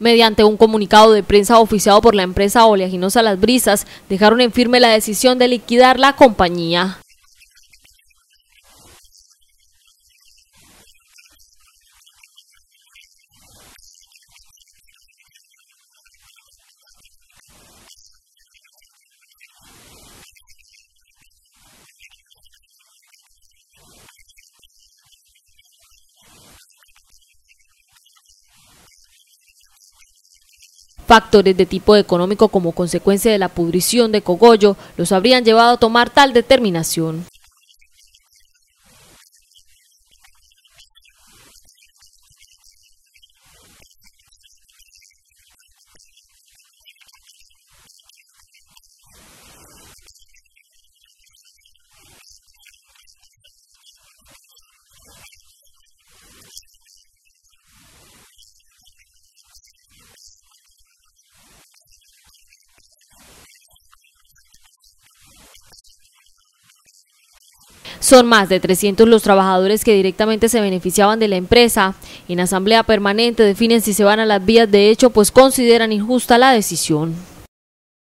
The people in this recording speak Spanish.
Mediante un comunicado de prensa oficiado por la empresa Oleaginosa Las Brisas, dejaron en firme la decisión de liquidar la compañía. Factores de tipo económico como consecuencia de la pudrición de cogollo los habrían llevado a tomar tal determinación. Son más de 300 los trabajadores que directamente se beneficiaban de la empresa. En asamblea permanente definen si se van a las vías de hecho, pues consideran injusta la decisión.